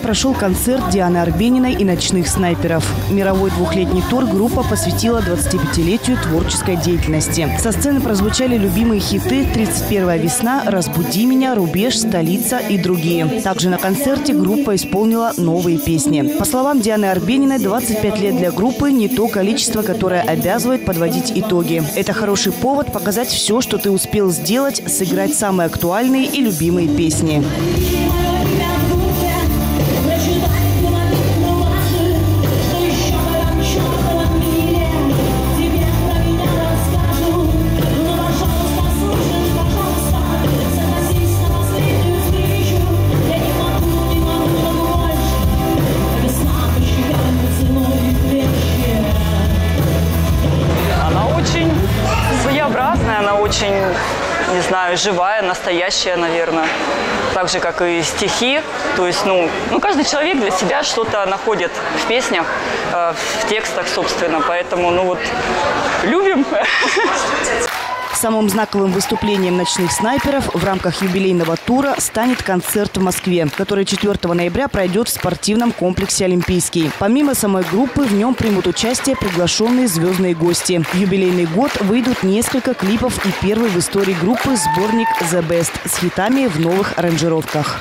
прошел концерт Дианы Арбениной и «Ночных снайперов». Мировой двухлетний тур группа посвятила 25-летию творческой деятельности. Со сцены прозвучали любимые хиты «31 весна», «Разбуди меня», «Рубеж», «Столица» и другие. Также на концерте группа исполнила новые песни. По словам Дианы Арбениной, 25 лет для группы не то количество, которое обязывает подводить итоги. Это хороший повод показать все, что ты успел сделать, сыграть самые актуальные и любимые песни. Очень, не знаю, живая, настоящая, наверное. Так же, как и стихи. То есть, ну, ну каждый человек для себя что-то находит в песнях, э, в текстах, собственно. Поэтому, ну вот, любим. Самым знаковым выступлением ночных снайперов в рамках юбилейного тура станет концерт в Москве, который 4 ноября пройдет в спортивном комплексе «Олимпийский». Помимо самой группы, в нем примут участие приглашенные звездные гости. В юбилейный год выйдут несколько клипов и первый в истории группы сборник «The Best» с хитами в новых аранжировках.